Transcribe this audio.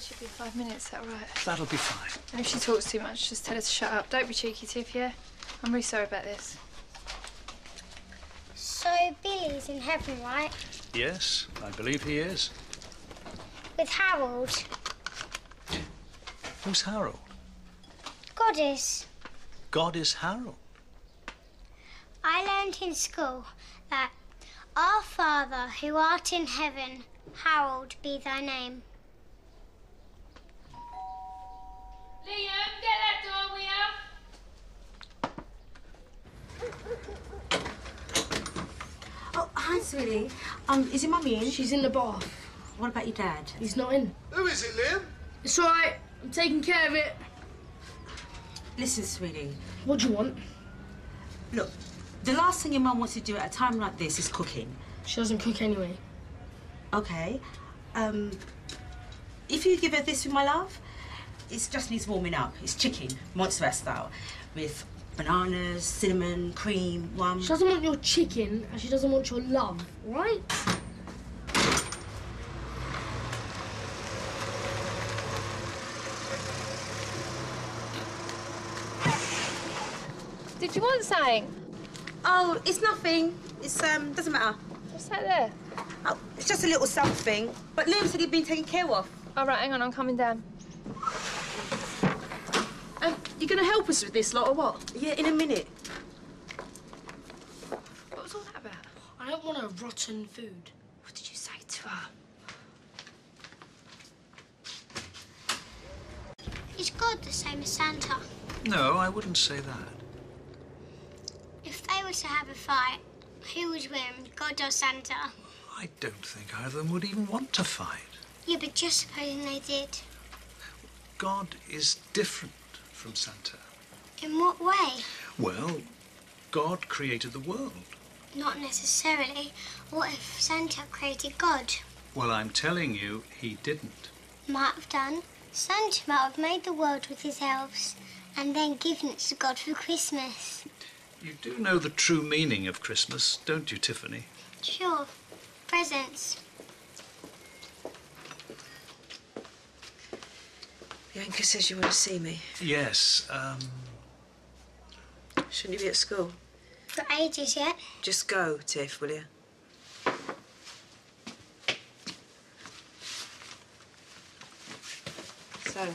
It should be five minutes, is that all right? That'll be fine. And if she talks too much, just tell her to shut up. Don't be cheeky, Tiff, yeah? I'm really sorry about this. So Billy's in heaven, right? Yes, I believe he is. With Harold. Who's Harold? God is. God is Harold. I learned in school that Our Father who art in heaven, Harold be thy name. Liam, get that door, will Oh, hi, sweetie. Um, is your mummy in? She's in the bath. What about your dad? He's not in. Who is it, Liam? It's all right. I'm taking care of it. Listen, sweetie. What do you want? Look, the last thing your mum wants to do at a time like this is cooking. She doesn't cook anyway. Okay. Um, if you give her this with my love, it just needs warming up. It's chicken, Montserrat style, with bananas, cinnamon, cream, rum. She doesn't want your chicken and she doesn't want your love, right? Did you want something? Oh, it's nothing. It's um, doesn't matter. What's that there? Oh, it's just a little something. But Liam said he'd been taken care of. All right, hang on, I'm coming down. You going to help us with this lot or what? Yeah, in a minute. What was all that about? I don't want a rotten food. What did you say to her? Is God the same as Santa? No, I wouldn't say that. If they were to have a fight, who would win, God or Santa? I don't think either of them would even want to fight. Yeah, but just supposing they did. God is different from Santa. In what way? Well, God created the world. Not necessarily. What if Santa created God? Well, I'm telling you, he didn't. Might have done. Santa might have made the world with his elves and then given it to God for Christmas. You do know the true meaning of Christmas, don't you, Tiffany? Sure. Presents. Bianca says you want to see me. Yes, um, Shouldn't you be at school? For ages yet. Just go, Tiff, will you? So,